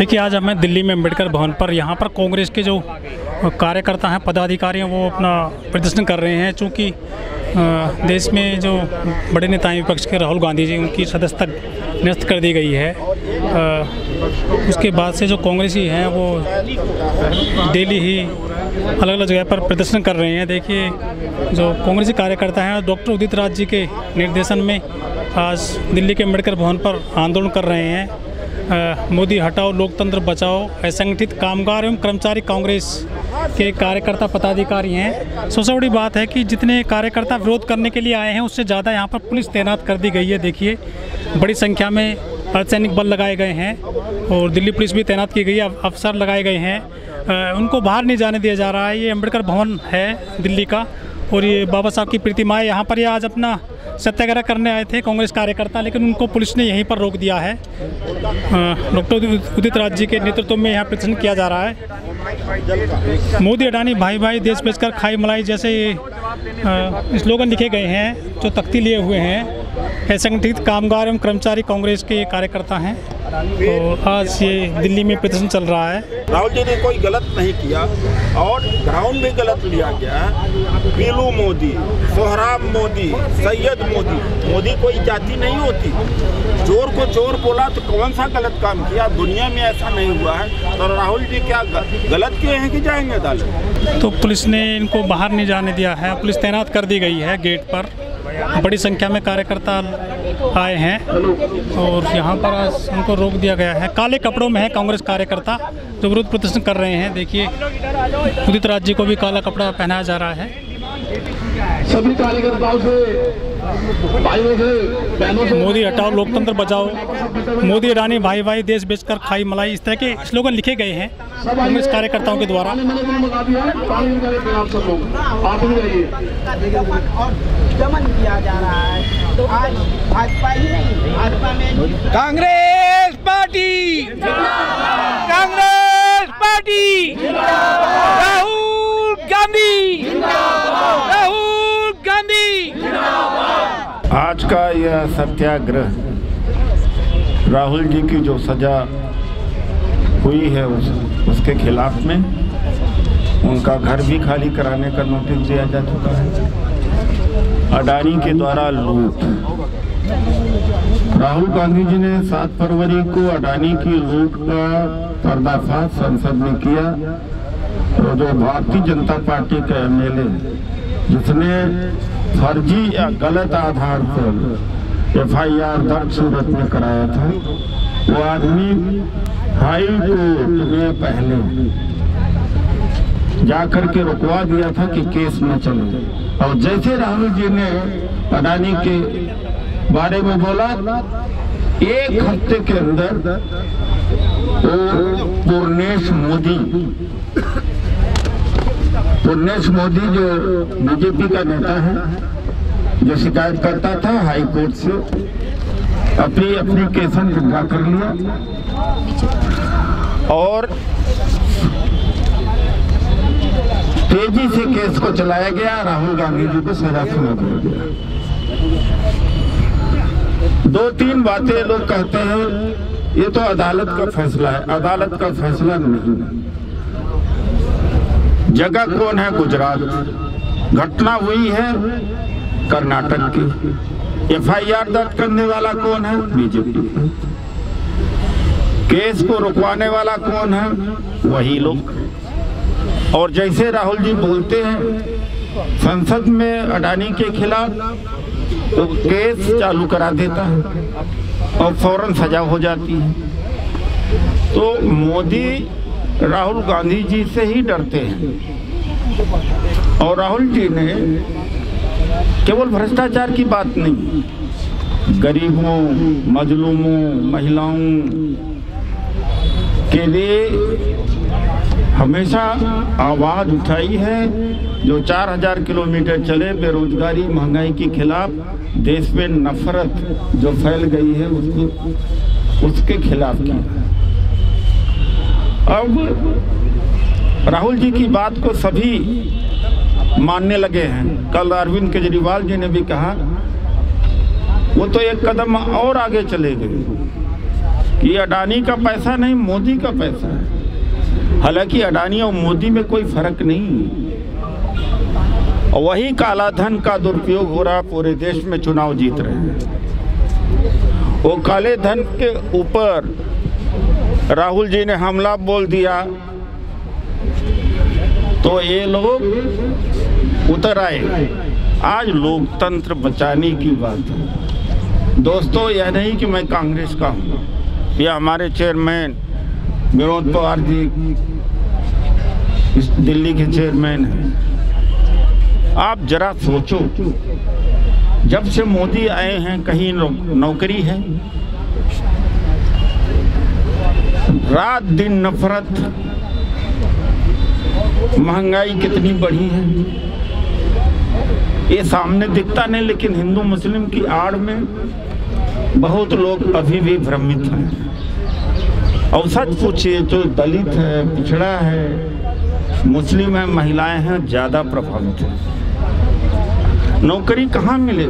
देखिए, आज हमें दिल्ली में अंबेडकर भवन पर यहाँ पर कांग्रेस के जो कार्यकर्ता हैं, पदाधिकारी हैं, वो अपना प्रदर्शन कर रहे हैं। चूँकि देश में जो बड़े नेता विपक्ष के, राहुल गांधी जी, उनकी सदस्यता निरस्त कर दी गई है। उसके बाद से जो कांग्रेसी हैं वो डेली ही अलग अलग जगह पर प्रदर्शन कर रहे हैं। देखिए, जो कांग्रेसी कार्यकर्ता हैं, डॉक्टर उदित राज जी के निर्देशन में आज दिल्ली के अंबेडकर भवन पर आंदोलन कर रहे हैं। मोदी हटाओ, लोकतंत्र बचाओ, असंगठित कामगार एवं कर्मचारी कांग्रेस के कार्यकर्ता पदाधिकारी हैं। सबसे बड़ी बात है कि जितने कार्यकर्ता विरोध करने के लिए आए हैं, उससे ज़्यादा यहाँ पर पुलिस तैनात कर दी गई है। देखिए, बड़ी संख्या में अर्धसैनिक बल लगाए गए हैं और दिल्ली पुलिस भी तैनात की गई है अफसर लगाए गए हैं। उनको बाहर नहीं जाने दिया जा रहा है। ये अंबेडकर भवन है दिल्ली का और ये बाबा साहब की प्रतिमाएँ यहाँ पर ये आज अपना सत्याग्रह करने आए थे कांग्रेस कार्यकर्ता, लेकिन उनको पुलिस ने यहीं पर रोक दिया है। डॉक्टर उदित राज जी के नेतृत्व में यहाँ प्रदर्शन किया जा रहा है। मोदी अडानी, भाई भाई, देश बेचकर खाई मलाई जैसे स्लोगन लिखे गए हैं, जो तख्ती लिए हुए हैं। असंगठित कामगार एवं कर्मचारी कांग्रेस के कार्यकर्ता हैं। तो आज ये दिल्ली में प्रदर्शन चल रहा है। राहुल जी ने कोई गलत नहीं किया और ग्राउंड भी गलत लिया गया पीलू मोदी सोहराब मोदी सैयद मोदी मोदी कोई जाति नहीं होती। चोर को चोर बोला तो कौन सा गलत काम किया? दुनिया में ऐसा नहीं हुआ है। तो राहुल जी क्या गलत किए हैं कि जाएँगे अदालत? तो पुलिस ने इनको बाहर नहीं जाने दिया है। पुलिस तैनात कर दी गई है गेट पर। बड़ी संख्या में कार्यकर्ता आए हैं और यहाँ पर उनको रोक दिया गया है। काले कपड़ों में है कांग्रेस कार्यकर्ता जो विरोध प्रदर्शन कर रहे हैं। देखिए, उदित राज जी को भी काला कपड़ा पहनाया जा रहा है। सभी कार्यकर्ताओं से मोदी हटाओ लोकतंत्र बचाओ। मोदी रानी भाई भाई देश बेचकर खाई मलाई इस तरह के स्लोगन लिखे गए हैं कांग्रेस कार्यकर्ताओं के द्वारा। कांग्रेस पार्टी! कांग्रेस पार्टी राहुल गांधी राहुल गांधी आज का यह सत्याग्रह राहुल जी की जो सजा हुई है उस, उसके खिलाफ में उनका घर भी खाली कराने का नोटिस दिया जा चुका है। अडानी के द्वारा लूट। राहुल गांधी जी ने 7 फरवरी को अडानी की लूट का पर्दाफाश संसद में किया। तो जो भारतीय जनता पार्टी का एमएलए जिसने फर्जी या गलत आधार पर एफआईआर दर्ज सूरत में कराया था, वो आदमी हाई कोर्ट में पहले जाकर के रुकवा दिया था कि केस न चले। और जैसे राहुल जी ने अडानी के बारे में बोला, एक हफ़्ते के अंदर पूर्णेश मोदी पूर्णेश मोदी जो बीजेपी का नेता है, जो शिकायत करता था, हाई कोर्ट से अपनी एप्लीकेशन विड्रा कर लिया और तेज़ी से केस को चलाया गया, राहुल गांधी जी को सजा सुना दिया गया। दो तीन बातें लोग कहते हैं, ये तो अदालत का फैसला है, अदालत का फैसला नहीं है। जगह कौन है गुजरात? घटना हुई है कर्नाटक की। एफआईआर दर्ज करने वाला कौन है? बीजेपी केस को रुकवाने वाला कौन है? वही लोग। और जैसे राहुल जी बोलते हैं, संसद में अडानी के खिलाफ तो केस चालू करा देता है और फ़ौरन सजा हो जाती है। तो मोदी राहुल गांधी जी से ही डरते हैं। और राहुल जी ने केवल भ्रष्टाचार की बात नहीं, गरीबों, मजलूमों, महिलाओं के लिए हमेशा आवाज़ उठाई है, जो 4000 किलोमीटर चले, बेरोजगारी, महँगाई के खिलाफ देश में नफरत जो फैल गई है, उसको उसके खिलाफ किया अब राहुल जी की बात को सभी मानने लगे हैं। कल अरविंद केजरीवाल जी ने भी कहा, वो तो एक कदम और आगे चले गए। कि अडानी का पैसा नहीं, मोदी का पैसा है। हालाँकि अडानी और मोदी में कोई फ़र्क नहीं। और वही काला धन का दुरुपयोग हो रहा, पूरे देश में चुनाव जीत रहे हैं। वो काले धन के ऊपर राहुल जी ने हमला बोल दिया। तो ये लोग उतर आए। आज लोकतंत्र बचाने की बात है। दोस्तों, यह नहीं कि मैं कांग्रेस का हूँ। या हमारे चेयरमैन विनोद पवार जी दिल्ली के चेयरमैन हैं। आप जरा सोचो, जब से मोदी आए हैं, कहीं नौकरी है? रात दिन नफरत। महँगाई कितनी बढ़ी है? ये सामने दिखता नहीं, लेकिन हिंदू मुस्लिम की आड़ में बहुत लोग अभी भी भ्रमित हैं। और सच पूछिए जो दलित है, पिछड़ा है, मुस्लिम है, महिलाएँ हैं, ज़्यादा प्रभावित है। नौकरी कहाँ मिले?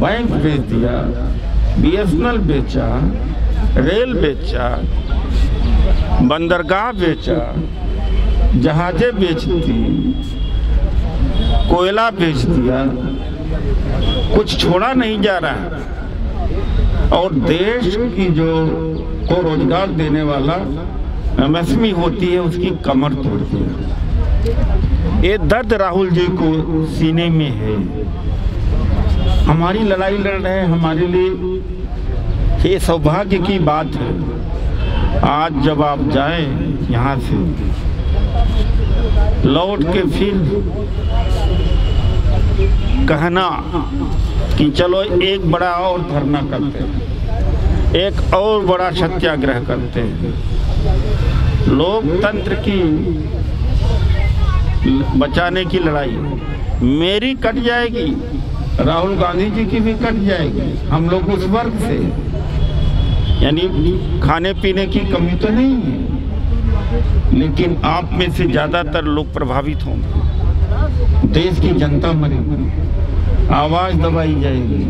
बैंक बेच दिया बीएसएनएल बेचा, रेल बेचा बंदरगाह बेचा, जहाजें बेच दी कोयला बेच दिया कुछ छोड़ा नहीं जा रहा है। और देश की जो को रोज़गार देने वाला एमएसएमई होती है, उसकी कमर तोड़ दिया ये दर्द राहुल जी को सीने में है। हमारी लड़ाई लड़ रहे हैं, हमारे लिए ये सौभाग्य की बात है। आज जब आप जाएँ यहाँ से, लौट के फिर कहना कि चलो एक बड़ा और धरना करते हैं, एक और बड़ा सत्याग्रह करते हैं। लोकतंत्र की बचाने की लड़ाई, मेरी कट जाएगी, राहुल गांधी जी की भी कट जाएगी, हम लोग उस वर्ग से। यानी खाने पीने की कमी तो नहीं है लेकिन आप में से ज़्यादातर लोग प्रभावित होंगे। देश की जनता मरेगी आवाज़ दबाई जाएगी।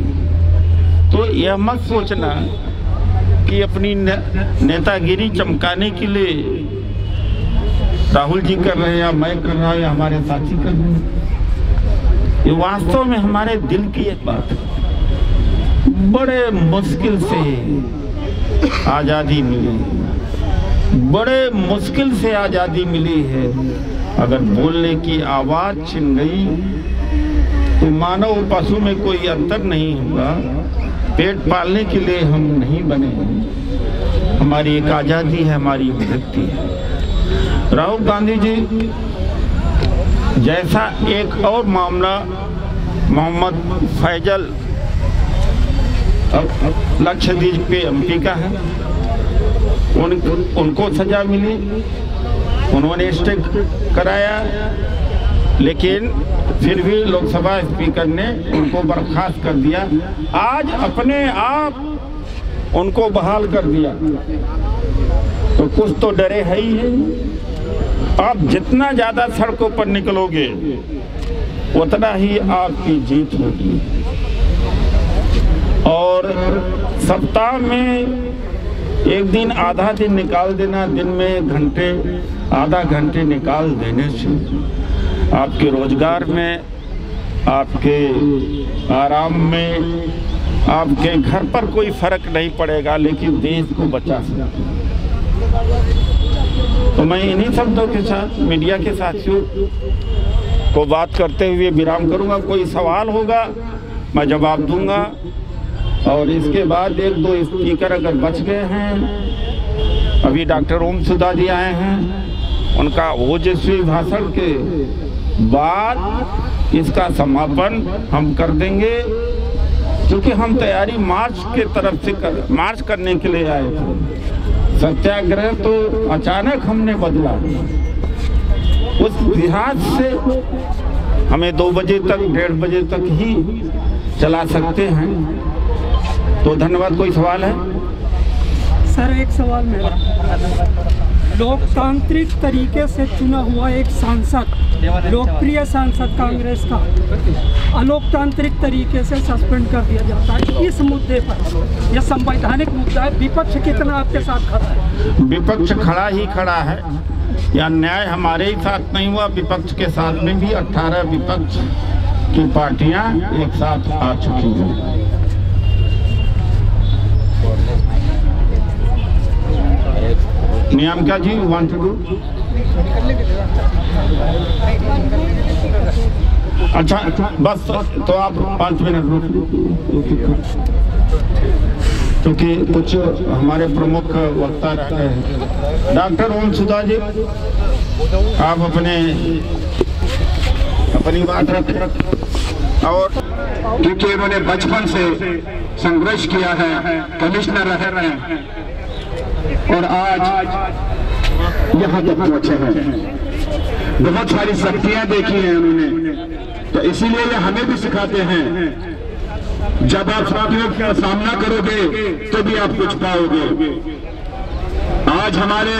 तो यह मत सोचना कि अपनी ने, नेतागिरी चमकाने के लिए राहुल जी कर रहे हैं या मैं कर रहा हूँ या हमारे साथी कर रहे हैं। ये वास्तव में हमारे दिल की एक बात है। बड़े मुश्किल से आज़ादी मिली। बड़े मुश्किल से आज़ादी मिली है। अगर बोलने की आवाज़ छिन गई तो मानव पशु में कोई अंतर नहीं होगा। पेट पालने के लिए हम नहीं बने हमारी एक आज़ादी है, हमारी अभिव्यक्ति है। राहुल गांधी जी, जैसा एक और मामला, मोहम्मद फैजल लक्षद्वीप पे एमपी का है। उन, उनको सजा मिली। उन्होंने स्टे कराया। लेकिन फिर भी लोकसभा स्पीकर ने उनको बर्खास्त कर दिया। आज अपने आप उनको बहाल कर दिया। तो कुछ तो डरे है ही है। आप जितना ज़्यादा सड़कों पर निकलोगे उतना ही आपकी जीत होगी। और सप्ताह में एक दिन आधा दिन निकाल देना, दिन में घंटे, आधा घंटे निकाल देने से आपके रोज़गार में, आपके आराम में, आपके घर पर कोई फ़र्क नहीं पड़ेगा, लेकिन देश को बचा सकते तो मैं इन्हीं शब्दों के साथ, मीडिया के साथियों को बात करते हुए विराम करूँगा। कोई सवाल होगा, मैं जवाब दूँगा। और इसके बाद एक दो स्पीकर अगर बच गए हैं, अभी डॉक्टर ओम सुधा जी आए हैं, उनका ओजस्वी भाषण के बाद इसका समापन हम कर देंगे। क्योंकि हम तैयारी मार्च के तरफ़ से कर, मार्च करने के लिए आए थे। सत्याग्रह तो अचानक हमने बदला। उस लिहाज से हमें दो बजे तक, डेढ़ बजे तक ही चला सकते हैं। तो धन्यवाद कोई सवाल है? सर एक सवाल मेरा। लोकतांत्रिक तरीके से चुना हुआ एक सांसद लोकप्रिय सांसद कांग्रेस का अलोकतांत्रिक तरीके से सस्पेंड कर दिया जाता है। इस मुद्दे पर यह संवैधानिक मुद्दा है। विपक्ष कितना आपके साथ खड़ा है? विपक्ष खड़ा ही खड़ा है। या न्याय हमारे ही साथ नहीं हुआ। विपक्ष के साथ में भी 18 विपक्ष की पार्टियाँ एक साथ आ चुकी हैं। Niyamika ji want to do अच्छा बस तो आप पाँच मिनट रुक क्योंकि कुछ हमारे प्रमुख वक्ता रह गए हैं। डॉक्टर ओम सुधा जी, आप अपने, अपनी बात रखें। और क्योंकि इन्होंने बचपन से संघर्ष किया है, कमिश्नर रह रहे हैं और आज यहाँ तक पहुँचे हैं। बहुत सारी शक्तियाँ देखी हैं उन्होंने। तो इसीलिए ये हमें भी सिखाते हैं, जब आप शक्तियों का सामना करोगे तो भी आप कुछ पाओगे। आज हमारे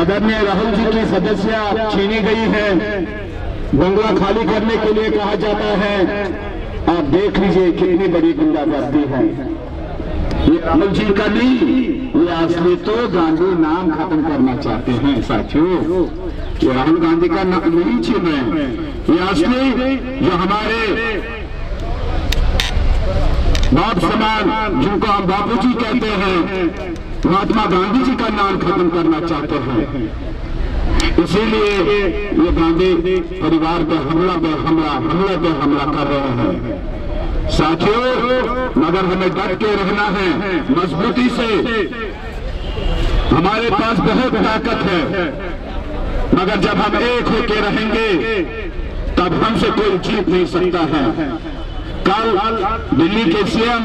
आदरणीय राहुल जी की सदस्य छीनी गई है। बंगला खाली करने के लिए कहा जाता है। आप देख लीजिए कितनी बड़ी गुंडागर्दी है। ये जी का नहीं ये तो गांधी नाम खत्म करना चाहते हैं, साथियों। ये राहुल गांधी का नाम नहीं छीन रहे ये असली जो हमारे बाप समान जिनको हम बापू जी कहते हैं, महात्मा गांधी जी का नाम खत्म करना चाहते हैं। इसीलिए ये गांधी परिवार पे हमला पे हमला हमला पे हमला कर रहे हैं। साथियों मगर हमें डट के रहना है, मजबूती से। हमारे पास बहुत ताकत है। मगर जब हम एक होके रहेंगे, तब हमसे कोई जीत नहीं सकता है। कल दिल्ली के सीएम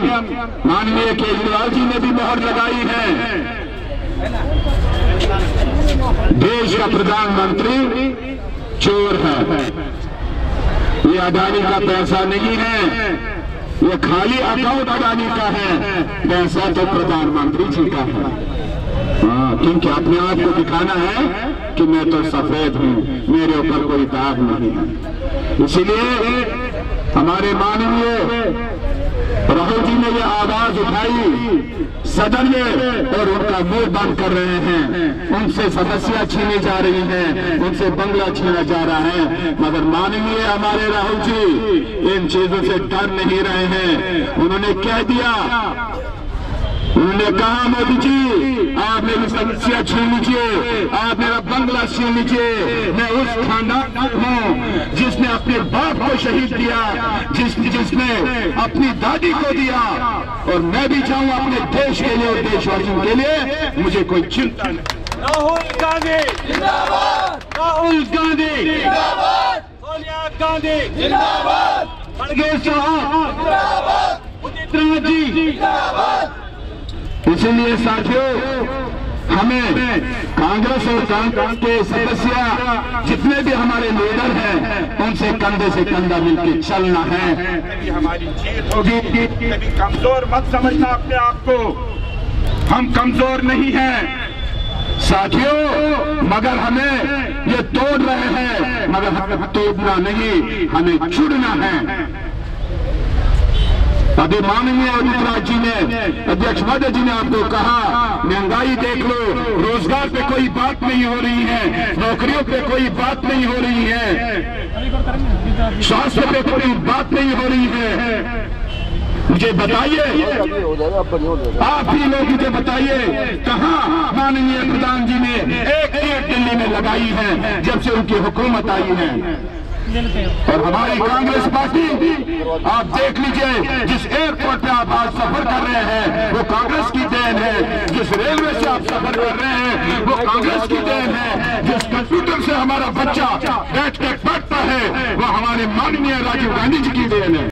माननीय केजरीवाल जी ने भी मोहर लगाई है। देश का प्रधानमंत्री चोर है। ये अडानी का पैसा नहीं है। ये खाली अकाउंट अडानी का है पैसा तो प्रधानमंत्री जी का है। हाँ क्योंकि अपने आप को दिखाना है कि मैं तो सफ़ेद हूँ, मेरे ऊपर कोई दाग नहीं है। इसलिए हमारे माननीय राहुल जी ने यह आवाज़ उठाई। सदन में और उनका मुँह बंद कर रहे हैं। उनसे सदस्य छीनी जा रही हैं। उनसे बंगला छीना जा रहा है। मगर माननीय हमारे राहुल जी, इन चीज़ों से डर नहीं रहे हैं। उन्होंने कह दिया उन्होंने कहा मोदी जी आप मेरी समस्या छीन लीजिए आप मेरा बंगला छीन लीजिए। मैं उस खानदान हूँ जिसने अपने बाप को शहीद दिया जिस जिसने अपनी दादी को दिया। और मैं भी चाहूँ अपने देश के लिए और देशवासियों के लिए मुझे कोई चिंता नहीं। राहुल गांधी। जिंदाबाद। राहुल गांधी। जिंदाबाद। सोनिया गांधी। जिंदाबाद। खड़गे साहब उदित राज जी। जिंदाबाद। इसलिए साथियों हमें कांग्रेस और कांग्रेस के सदस्य जितने भी हमारे लीडर हैं उनसे कंधे से कंधा मिलकर चलना है। हमारी जीत होगी। कभी कमज़ोर मत समझना अपने आप को। हम कमज़ोर नहीं हैं। साथियों मगर हमें ये तोड़ रहे हैं। मगर हमें तोड़ना नहीं हमें जुड़ना है। अभी माननीय अमित जी ने, अध्यक्ष महोदय जी ने आपको कहा, महँगाई देख लो, रोज़गार पे कोई बात नहीं हो रही है, नौकरियों पे कोई बात नहीं हो रही है, स्वास्थ्य पे कोई बात नहीं हो रही है। मुझे बताइए, आप ही लोग मुझे बताइए, कहाँ माननीय प्रधान जी ने एक एक दिल्ली में लगाई है, जब से उनकी हुकूमत आई है? और हमारी कांग्रेस पार्टी, आप देख लीजिए, जिस एयरपोर्ट पे आप आज सफ़र कर रहे हैं, वो कांग्रेस की देन है। जिस रेलवे से आप सफ़र कर रहे हैं, वो कांग्रेस की देन है। जिस कंप्यूटर से हमारा बच्चा बैठ के पढ़ता है, वो हमारे माननीय राजीव गांधी जी की देन है।